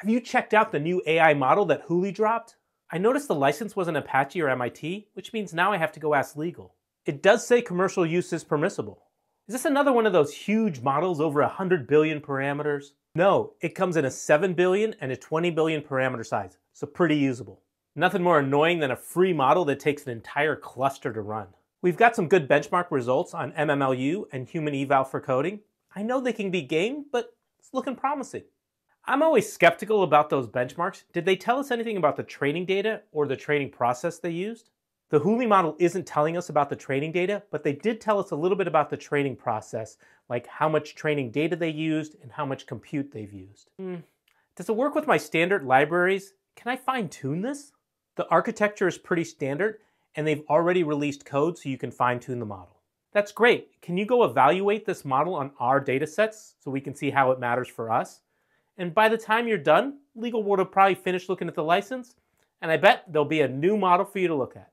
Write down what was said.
Have you checked out the new AI model that Hooli dropped? I noticed the license wasn't Apache or MIT, which means now I have to go ask legal. It does say commercial use is permissible. Is this another one of those huge models over 100 billion parameters? No, it comes in a 7 billion and a 20 billion parameter size, so pretty usable. Nothing more annoying than a free model that takes an entire cluster to run. We've got some good benchmark results on MMLU and HumanEval for coding. I know they can be gamed, but it's looking promising. I'm always skeptical about those benchmarks. Did they tell us anything about the training data or the training process they used? The Hooli model isn't telling us about the training data, but they did tell us a little bit about the training process, like how much training data they used and how much compute they've used. Hmm. Does it work with my standard libraries? Can I fine tune this? The architecture is pretty standard, and they've already released code so you can fine tune the model. That's great. Can you go evaluate this model on our data sets so we can see how it matters for us? And by the time you're done, legal would have probably finished looking at the license, and I bet there'll be a new model for you to look at.